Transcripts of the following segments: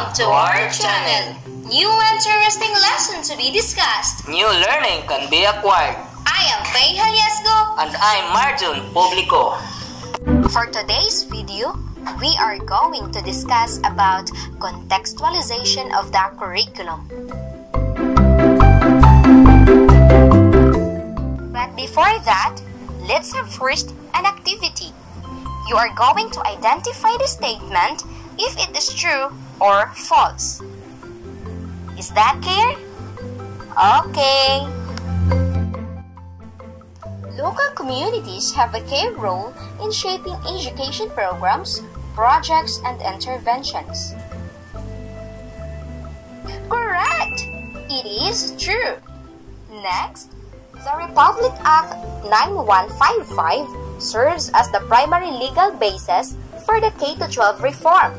our channel. New interesting lesson to be discussed. New learning can be acquired. I am Fe Hallasgo. And I'm Mar John Publico. For today's video, we are going to discuss about contextualization of the curriculum. But before that, let's have first an activity. You are going to identify the statement if it is true or false. Is that clear? Okay. Local communities have a key role in shaping education programs, projects, and interventions. Correct! It is true. Next, the Republic Act 9155 serves as the primary legal basis for the K-12 reform.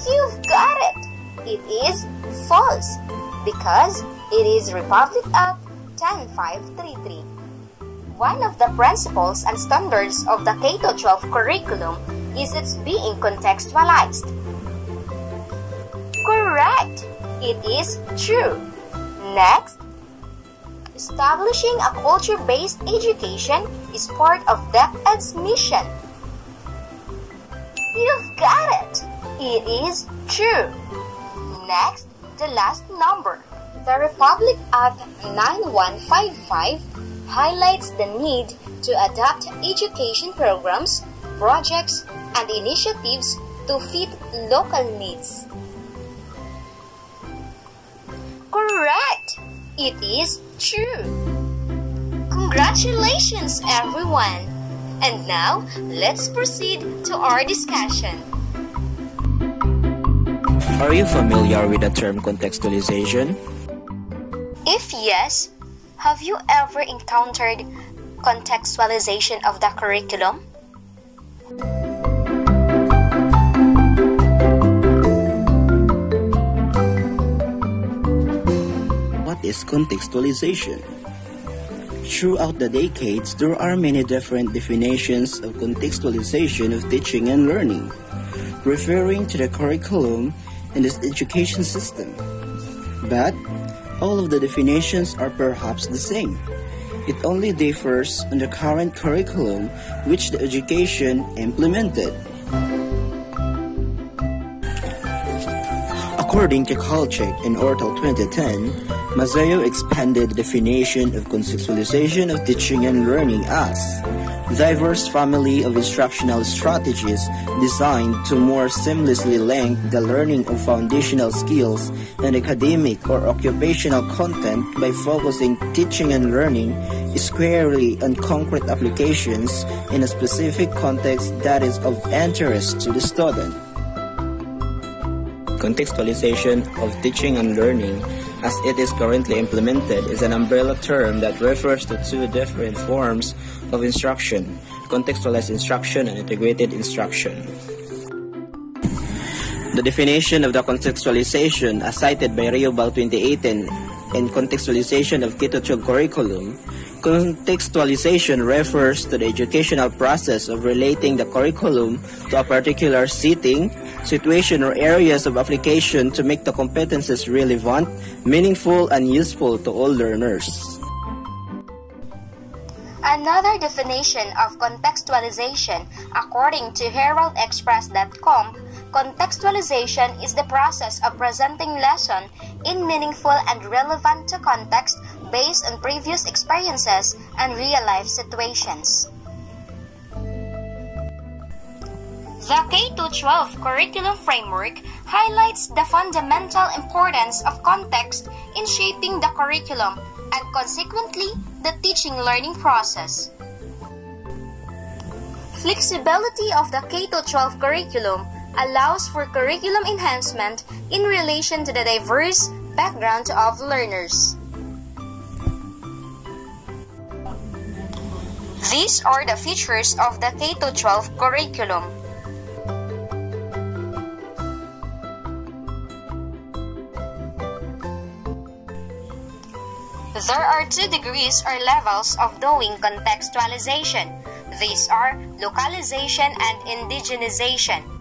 You've got it! It is false because it is Republic Act 10533. One of the principles and standards of the K-12 curriculum is its being contextualized. Correct! It is true. Next, establishing a culture-based education is part of DepEd's mission. You've got it! It is true. Next, the last number. The Republic Act 9155 highlights the need to adapt education programs, projects, and initiatives to fit local needs. Correct! It is true. Congratulations, everyone! And now, let's proceed to our discussion. Are you familiar with the term contextualization? If yes, have you ever encountered contextualization of the curriculum? What is contextualization? Throughout the decades, there are many different definitions of contextualization of teaching and learning, referring to the curriculum in this education system. But all of the definitions are perhaps the same. It only differs on the current curriculum which the education implemented. According to Kalchik in Oertle 2010, Mazzeo expanded the definition of conceptualization of teaching and learning as diverse family of instructional strategies designed to more seamlessly link the learning of foundational skills and academic or occupational content by focusing teaching and learning squarely on concrete applications in a specific context that is of interest to the student. Contextualization of teaching and learning as it is currently implemented is an umbrella term that refers to two different forms of instruction contextualized instruction and integrated instruction. The definition of the contextualization, as cited by Riobal 2018 in Contextualization of K-12 Curriculum, contextualization refers to the educational process of relating the curriculum to a particular setting, situation, or areas of application to make the competences relevant, meaningful, and useful to all learners. Another definition of contextualization, according to HeraldExpress.com, contextualization is the process of presenting lesson in meaningful and relevant to context based on previous experiences and real-life situations. The K-12 curriculum framework highlights the fundamental importance of context in shaping the curriculum and consequently the teaching learning process. Flexibility of the K-12 curriculum allows for curriculum enhancement in relation to the diverse background of learners. These are the features of the K-12 curriculum. There are two degrees or levels of doing contextualization. These are localization and indigenization.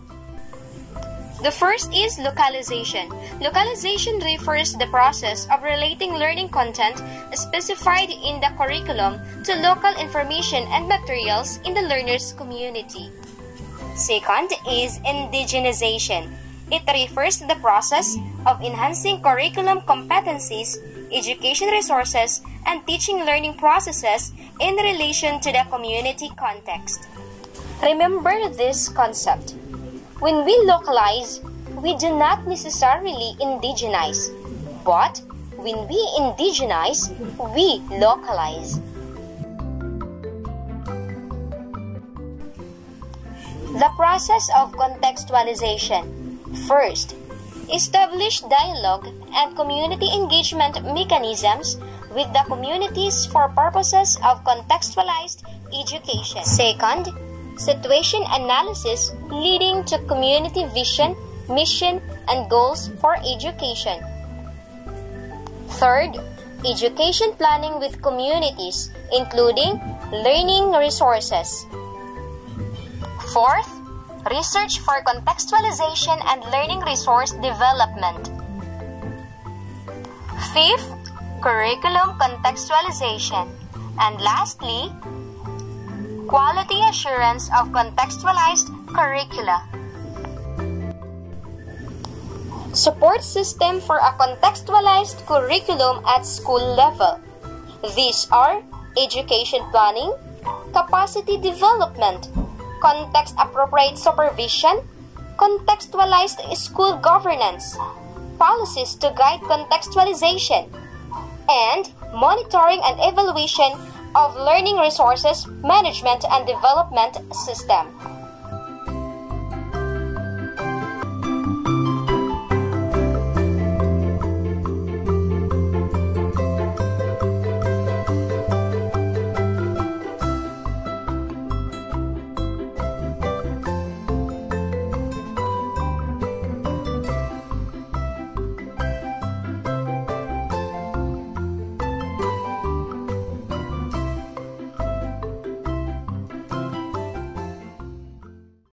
The first is localization. Localization refers the process of relating learning content specified in the curriculum to local information and materials in the learner's community. Second is indigenization. It refers to the process of enhancing curriculum competencies, education resources, and teaching learning processes in relation to the community context. Remember this concept. When we localize, we do not necessarily indigenize, but when we indigenize, we localize. The process of contextualization. First, establish dialogue and community engagement mechanisms with the communities for purposes of contextualized education. Second, situation analysis leading to community vision, mission, and goals for education. Third, education planning with communities, including learning resources. Fourth, research for contextualization and learning resource development. Fifth, curriculum contextualization. And lastly, quality assurance of contextualized curricula. Support system for a contextualized curriculum at school level. These are education planning, capacity development, context appropriate supervision, contextualized school governance, policies to guide contextualization, and monitoring and evaluation of learning resources management and development system.